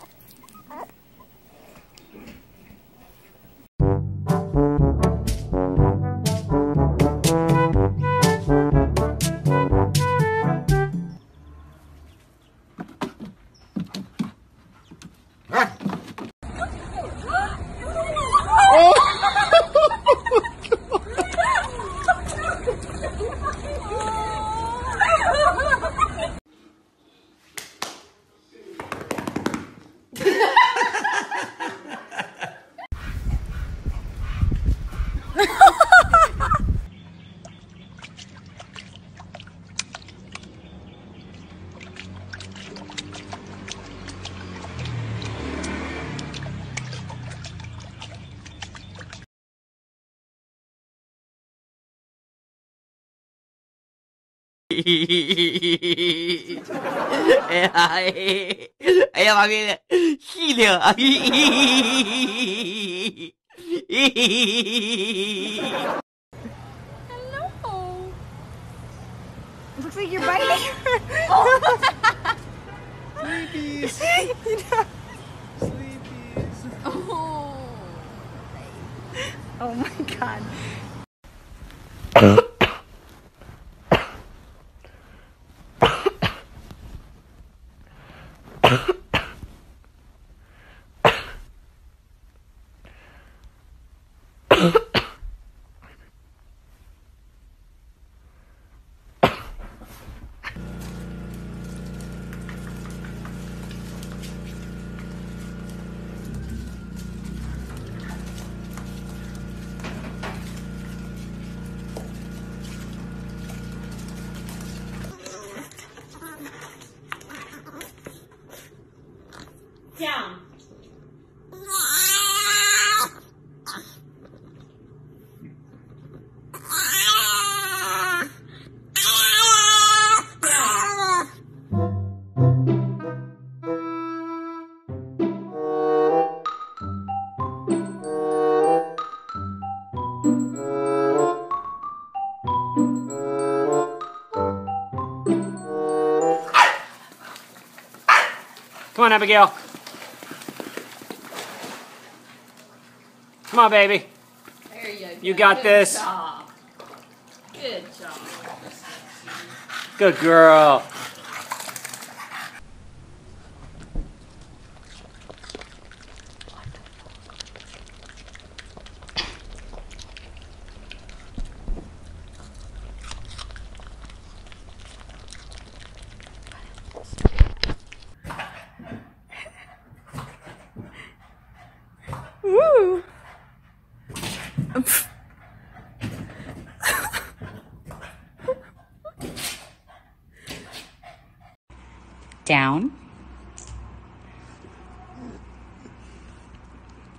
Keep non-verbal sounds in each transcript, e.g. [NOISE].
Uh-huh. 哎呀，哎呀妈逼，细灵啊！ Hello. Looks like you're biting her. Sleepies. [LAUGHS] Sleepies. Oh. Oh my god. Come on, Abigail. Come on, baby. There you go. You got Good this. Job. Good job. Good girl. Down.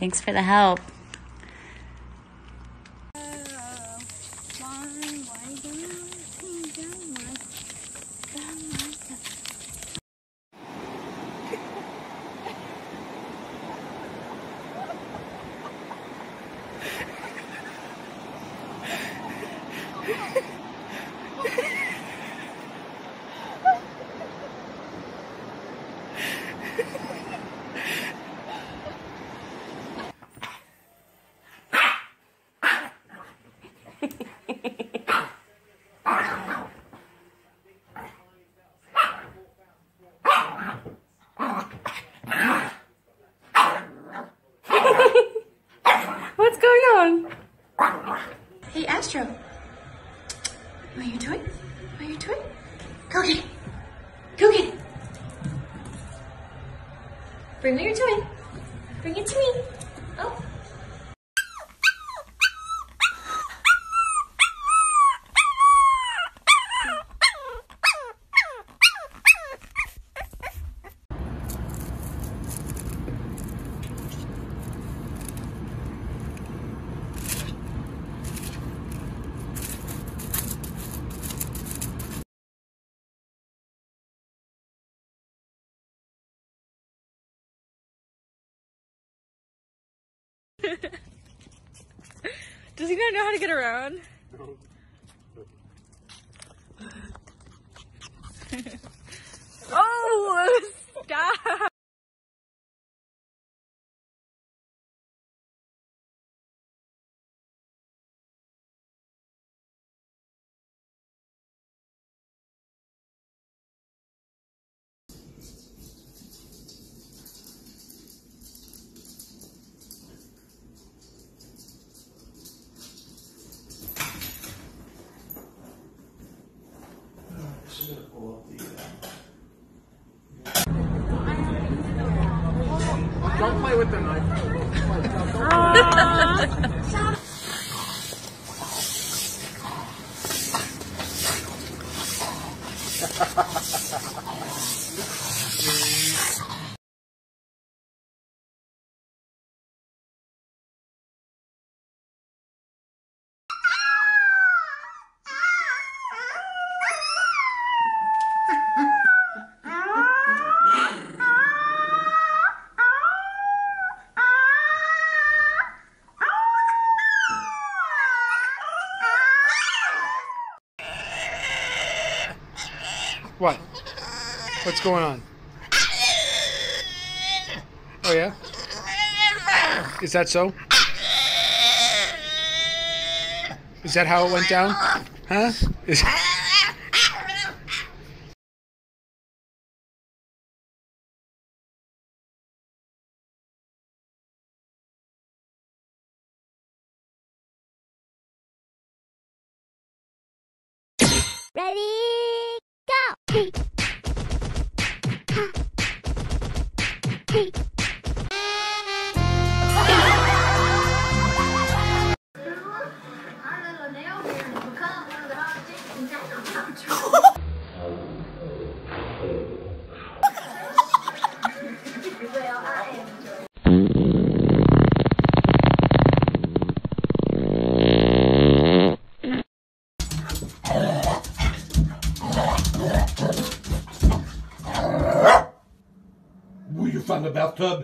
Thanks for the help. What's going on? Hey, Astro. What are you doing? What are you doing? Go get it. Go get it. Bring what you're doing. Bring it to me. Oh. Does he not know how to get around? oh, [LAUGHS] with them. Like, What? What's going on? Oh yeah? Is that so? Is that how it went down? Huh? Is Ready, go! Will you find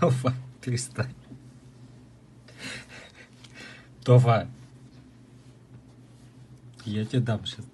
Тофа, перестань. Тофа. Я тебе дам сейчас.